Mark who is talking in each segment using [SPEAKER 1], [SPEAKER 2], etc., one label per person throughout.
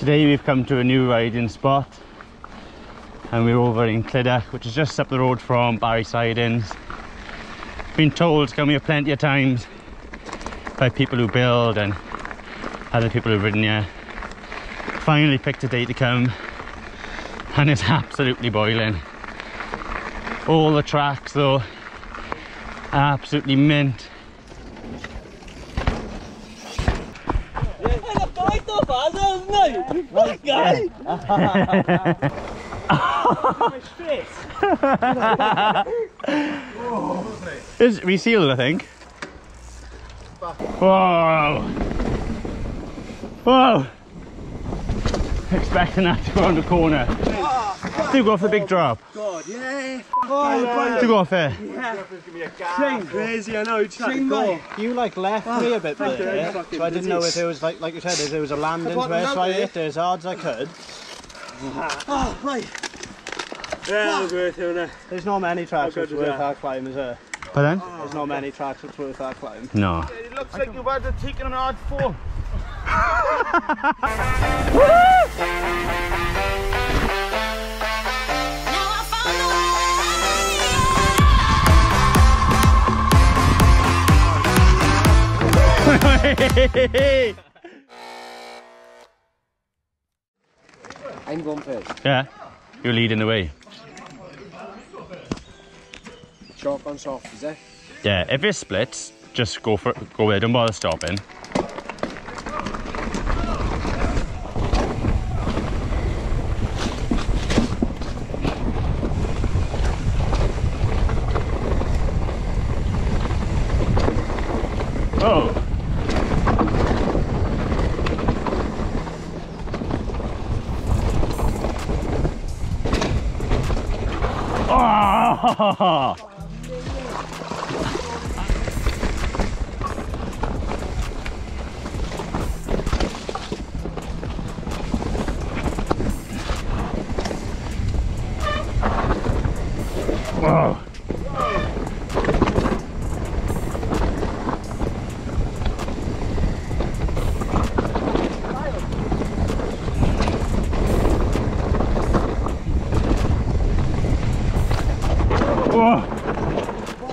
[SPEAKER 1] Today we've come to a new riding spot and we're over in Clydach, which is just up the road from Barry Sidings. Been told to come here plenty of times by people who build and other people who've ridden here. Finally picked a day to come and it's absolutely boiling. All the tracks though, absolutely mint. It's resealed, I think. Whoa! Whoa! Expecting that to go around the corner. Do go off the big drop.
[SPEAKER 2] God, yeah. Oh,
[SPEAKER 1] Do go off there.
[SPEAKER 2] Shane. Crazy, I know. Just Shane, go.
[SPEAKER 3] You like left ah, me a bit there, so I didn't know if it was like like you said if there was a landing to it, so I hit as hard as I could.
[SPEAKER 2] Oh, right. Yeah, that was worth doing it.
[SPEAKER 3] There's not many tracks that's worth
[SPEAKER 2] that?
[SPEAKER 3] our climb, is there?
[SPEAKER 1] Pardon?
[SPEAKER 3] There's not many tracks that's worth our climb.
[SPEAKER 1] No.
[SPEAKER 2] It looks like you've had to take an hard fall.
[SPEAKER 4] Now
[SPEAKER 5] I'm going first.
[SPEAKER 1] yeah, you're leading the way.
[SPEAKER 5] Sharp on soft, is it?
[SPEAKER 1] Yeah, if it splits, just go for go there. Don't bother stopping.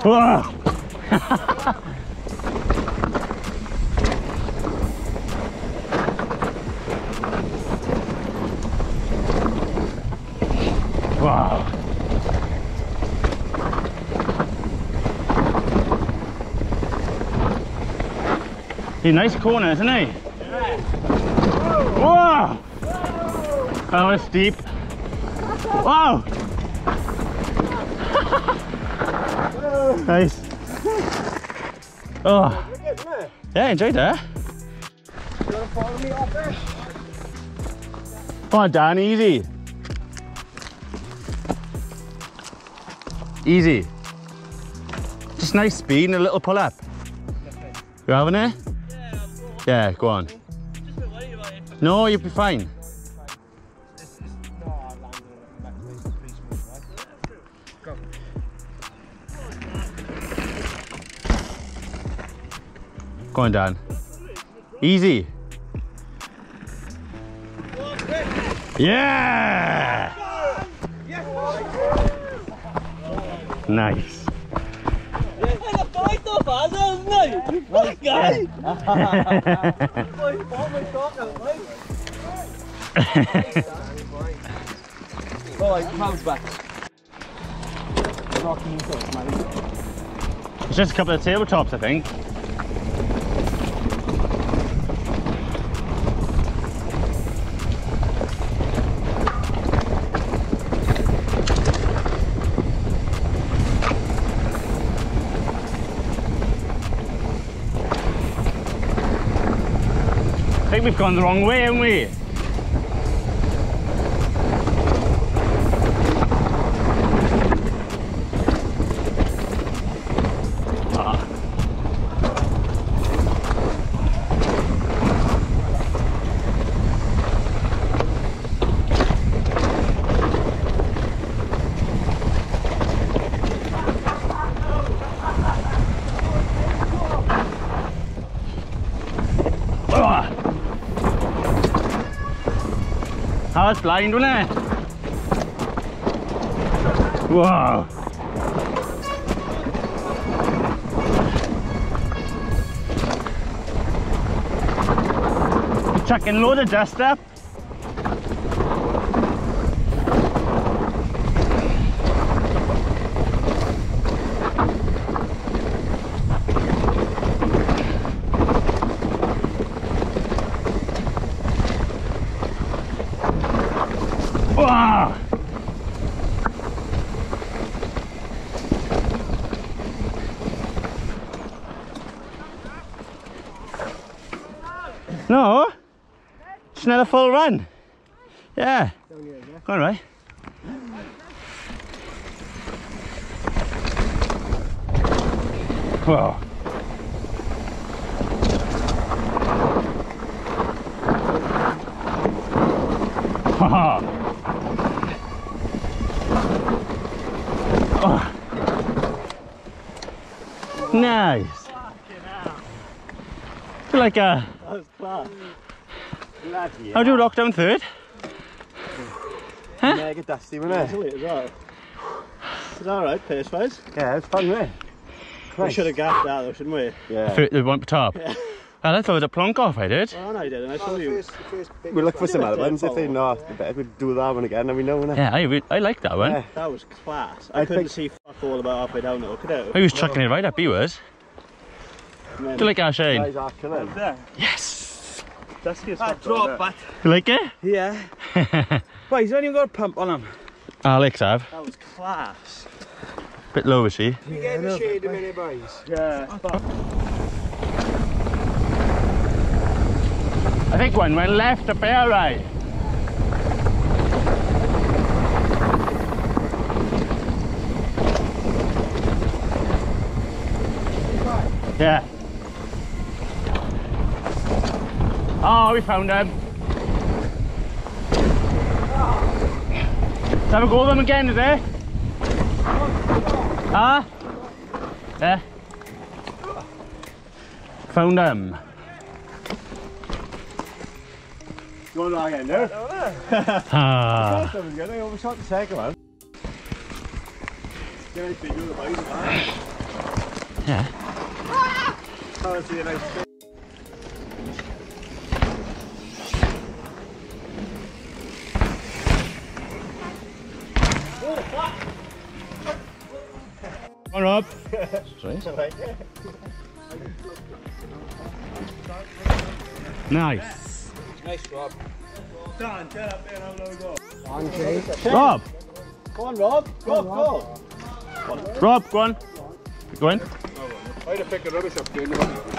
[SPEAKER 1] Whoa. Wow. He's nice corner, isn't he? Whoa! That was steep. Wow! Nice. Oh. Yeah, I enjoyed that. Come on, Dan, easy. Easy. Just nice speed and a little pull up. You having it? Yeah, go on. No, you'll be fine. Go on, Dan. Easy. Yeah! Nice. It's just a couple of tabletops, I think. Think we've gone the wrong way, haven't we? Was blind, wasn't it? Whoa. You're chucking load of dust up. No, it's not a full run. Yeah. On, right. Whoa. Haha. Oh. Nice. Feel like a.
[SPEAKER 3] That was class. Bloody
[SPEAKER 1] How do you lock down third?
[SPEAKER 5] Mega dusty, wasn't it?
[SPEAKER 3] Actually, as well. It's alright, pace wise.
[SPEAKER 5] Yeah, it's fun, wasn't
[SPEAKER 3] We should have gapped that though, shouldn't we?
[SPEAKER 5] Yeah.
[SPEAKER 1] Third, the one top.
[SPEAKER 3] Yeah.
[SPEAKER 1] Well, I thought it was a plonk off, I did.
[SPEAKER 3] Oh, no, I did, and I saw you.
[SPEAKER 5] We look for some other ones. If they're not, we better we'd do that one again, and we know, innit?
[SPEAKER 1] Yeah, I, I like that one.
[SPEAKER 5] Yeah.
[SPEAKER 3] That was class. I,
[SPEAKER 5] I
[SPEAKER 3] couldn't
[SPEAKER 5] think-
[SPEAKER 3] see fuck all about halfway down though, could I?
[SPEAKER 1] I was chucking it right up, he was.
[SPEAKER 3] And
[SPEAKER 1] Do you like our Shane?
[SPEAKER 5] Guys are killing.
[SPEAKER 1] Yes!
[SPEAKER 2] That's as fuck. Drop, but.
[SPEAKER 1] You like it?
[SPEAKER 2] Yeah. Wait, he's not even got a pump on him.
[SPEAKER 1] Alex have.
[SPEAKER 3] That was class.
[SPEAKER 1] Bit low, is she?
[SPEAKER 5] We gave a shade a minute, boys.
[SPEAKER 2] Yeah.
[SPEAKER 1] I think one went left, a pair right. Yeah. Oh, we found them. Let's have a go of them again, it? Ah? Yeah. Found them.
[SPEAKER 5] Go on again, no?
[SPEAKER 1] Ah.
[SPEAKER 5] That was good. I overshot the second one. Get a video of the boys, man.
[SPEAKER 1] Yeah.
[SPEAKER 5] Can't see a nice thing.
[SPEAKER 1] Come on, Rob. Nice.
[SPEAKER 3] Nice, Rob.
[SPEAKER 2] Dan, get up there and have a go.
[SPEAKER 1] Rob.
[SPEAKER 3] Go on, Rob. Go, go.
[SPEAKER 1] Rob, go on. Go in.
[SPEAKER 5] I had to pick the rubbish up, doing the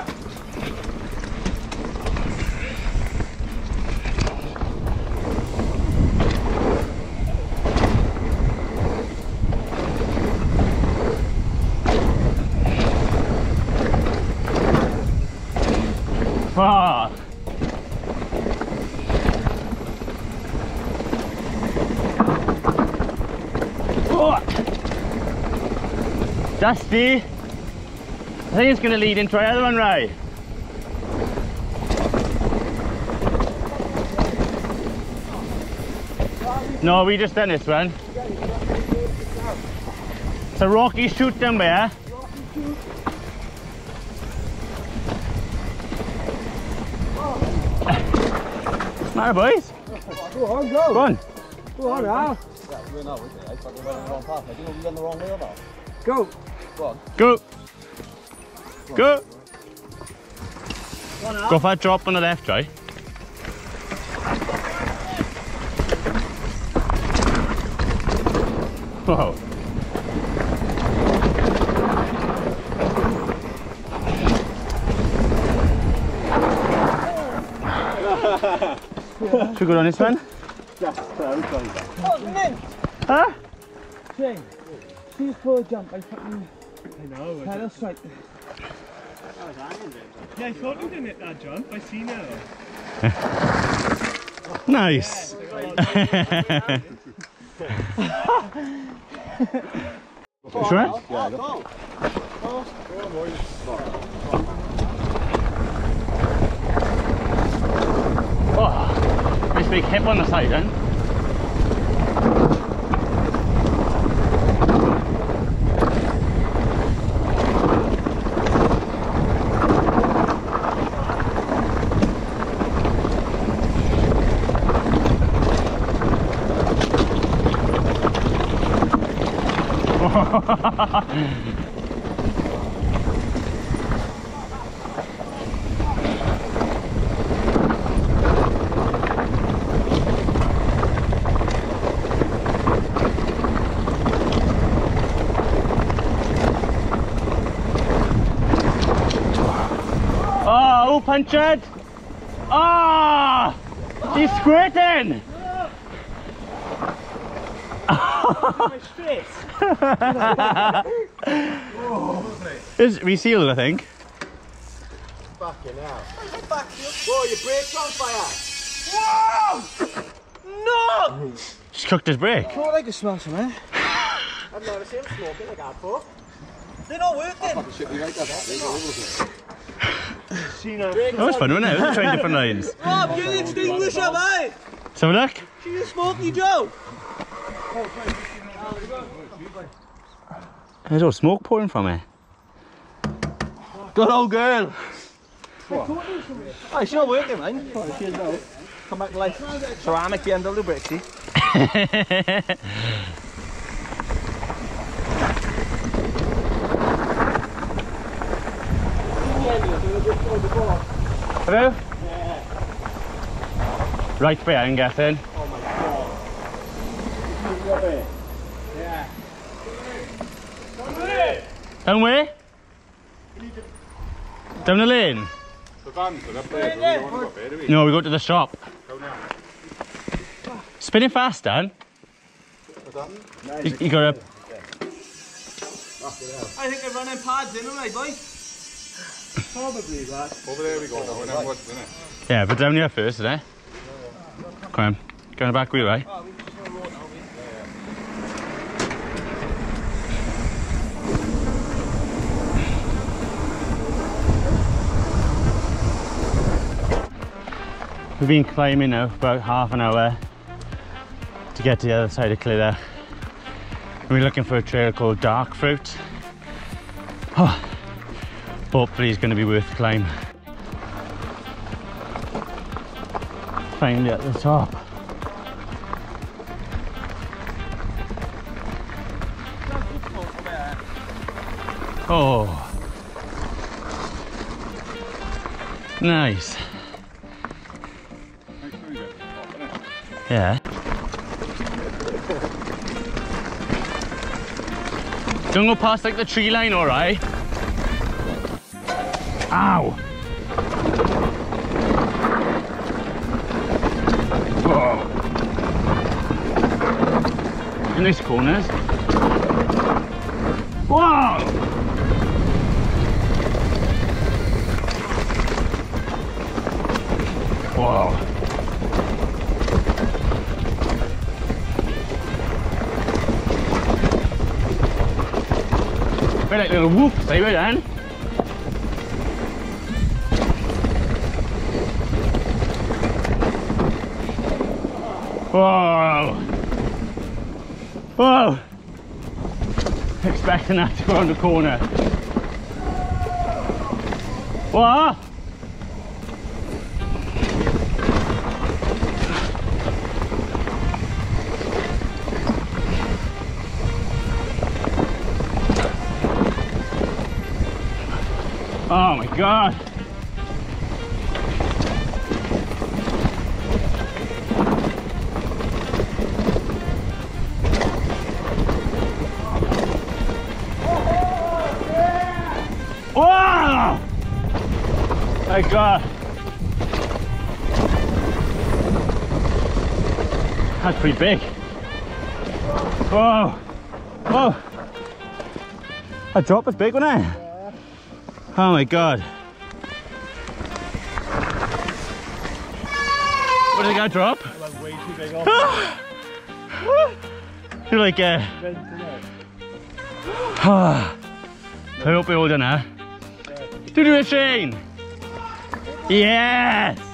[SPEAKER 1] Dusty. I think it's going to lead into our other one, right? No, we just done this one. It's a rocky shoot down there. Alright, boys.
[SPEAKER 5] Go on, go.
[SPEAKER 1] Go on.
[SPEAKER 5] Go on, Al. Go.
[SPEAKER 1] Go. Go. Go for a drop on the left, right? Whoa. Should we go on this one? Huh?
[SPEAKER 2] Shane, see his full jump. I fucking. I know. Pedal strike. Yeah, I thought you didn't hit that jump. I see now.
[SPEAKER 1] Nice. sure? Oh. Nice big hip on the side then. Oh, who punctured? Ah! He's squirting! It's resealed, I think.
[SPEAKER 5] Fucking hell. Whoa, your brake's on fire. Whoa!
[SPEAKER 2] No!
[SPEAKER 1] Just cooked his brake.
[SPEAKER 2] Oh, I can smell some, eh?
[SPEAKER 5] I've never seen him smoking like that before.
[SPEAKER 2] They're not working.
[SPEAKER 1] That was fun, wasn't it? Let's try different lines.
[SPEAKER 2] Rob, get the extinguisher, mate.
[SPEAKER 1] Let's have a look.
[SPEAKER 2] She's a smoky Joe.
[SPEAKER 1] There's all smoke pouring from it.
[SPEAKER 2] Good old girl. Oh, she's not working, man. Oh, she's not. Come back to life. Ceramic BMW brake, see?
[SPEAKER 1] Hello? Right behind, oh, guessing. Down where? Down the lane? No, we go to the shop. Spin it fast, Dan. You, you got to
[SPEAKER 2] I think they're running pads in, aren't they, boy?
[SPEAKER 1] Yeah, but down here first, isn't it? Eh? Come on, go on the back wheel, right? We've been climbing now for about half an hour to get to the other side of Clydach. And we're looking for a trail called Dark Fruit. Oh, hopefully it's going to be worth the climb. Finally at the top. Oh. Nice. Yeah. Don't go past like the tree line, alright? Ow! Whoa. In these corners. Whoa! Whoa. Bit like little whoops, they were then. Whoa! Whoa! Expecting that to go around the corner. What? Oh my god! Wow! My god! That's pretty big. Whoa! Whoa! That drop was big, wasn't it? Oh my god. What did the guy drop?
[SPEAKER 3] way too big.
[SPEAKER 1] You're like, uh... I hope we're all done now. Do the machine! Yes!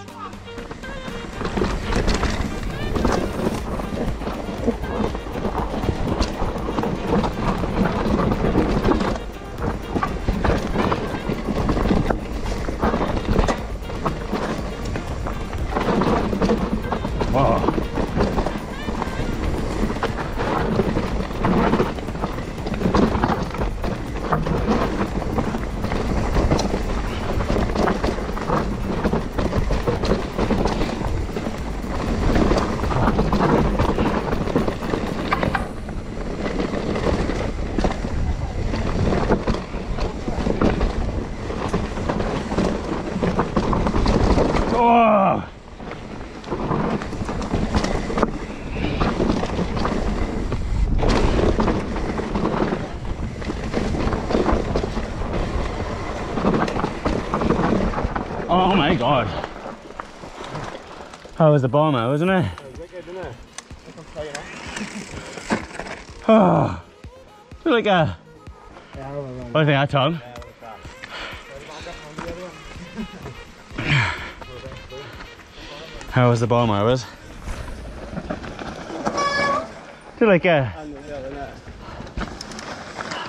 [SPEAKER 1] Oh, my god. That was the bomber, wasn't it? Oh, feel like a. What do you think, Tom? How was the bomber? Was feel like a.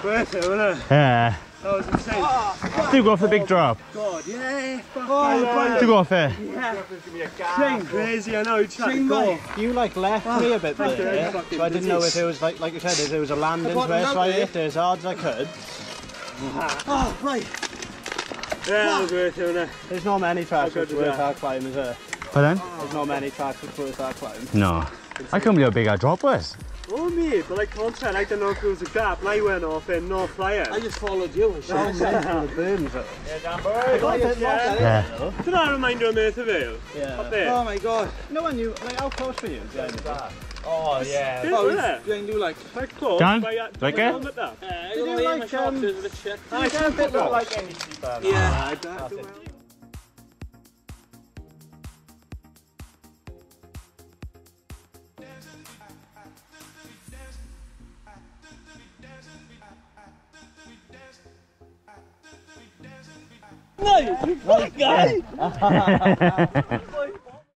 [SPEAKER 2] Worth it, wasn't it?
[SPEAKER 1] Yeah.
[SPEAKER 2] That was insane.
[SPEAKER 1] Do go off the big drop.
[SPEAKER 2] God, yeah. Oh,
[SPEAKER 1] Do go off it.
[SPEAKER 2] Shane, crazy, I know. He's trying to go.
[SPEAKER 3] You like left ah, me a bit there,
[SPEAKER 2] fucking
[SPEAKER 3] so I didn't know if it was like like you said, if it was a landing
[SPEAKER 2] bottom
[SPEAKER 3] twist, so I
[SPEAKER 2] out
[SPEAKER 3] hit as hard as I could.
[SPEAKER 2] Oh, right. Yeah, that was worth it, wasn't it?
[SPEAKER 3] There's not many tracks
[SPEAKER 2] How
[SPEAKER 3] which
[SPEAKER 2] good
[SPEAKER 3] worth
[SPEAKER 2] is that?
[SPEAKER 3] that climb, is there?
[SPEAKER 1] But then?
[SPEAKER 3] There's not many tracks which worth that climb.
[SPEAKER 1] No. I can't believe how big our drop was.
[SPEAKER 2] Oh, mate, but like content, I didn't know if there was a gap. And I went off in no flying. I just followed you and shit.
[SPEAKER 3] the booms.
[SPEAKER 1] Yeah.
[SPEAKER 2] Did that remind you of Merthyr Vale?
[SPEAKER 3] Yeah.
[SPEAKER 2] Up there?
[SPEAKER 4] Oh my god.
[SPEAKER 3] No one knew, like, how close were you? behind the
[SPEAKER 4] Oh yeah.
[SPEAKER 2] Did,
[SPEAKER 4] Oh,
[SPEAKER 2] wasn't it?
[SPEAKER 4] you can do like.
[SPEAKER 2] Quite close.
[SPEAKER 1] Dan,
[SPEAKER 2] but yeah,
[SPEAKER 1] like
[SPEAKER 2] did
[SPEAKER 1] it?
[SPEAKER 2] helmet there?
[SPEAKER 4] Did
[SPEAKER 3] you like, um,
[SPEAKER 4] a bit shit?
[SPEAKER 2] I think it looked like
[SPEAKER 4] any sleeper.
[SPEAKER 2] Yeah, I don't No, you fuck guy!